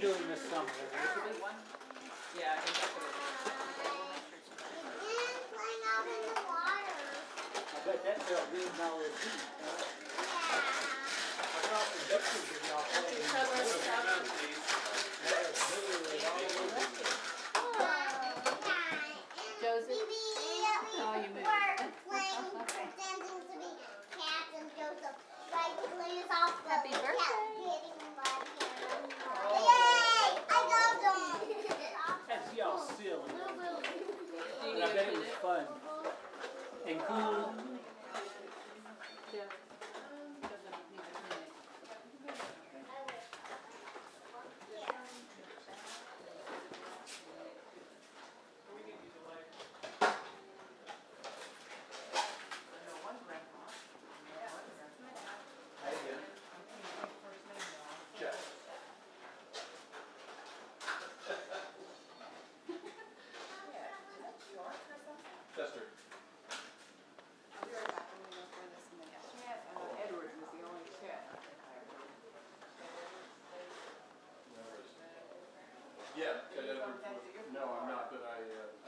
in the summer. One? Yeah, I think that's what it is. Again, playing out in the water. I bet that felt good now with feet. huh? Yeah. I saw some pictures of y'all playing. Cover us up. Yeah, it's really all over. Josie? Oh, you moved. We're playing, pretending to be cats and Joseph like flees off the Happy birthday. I bet it was fun. And cool Yeah, I never, no, I'm not, but I, uh,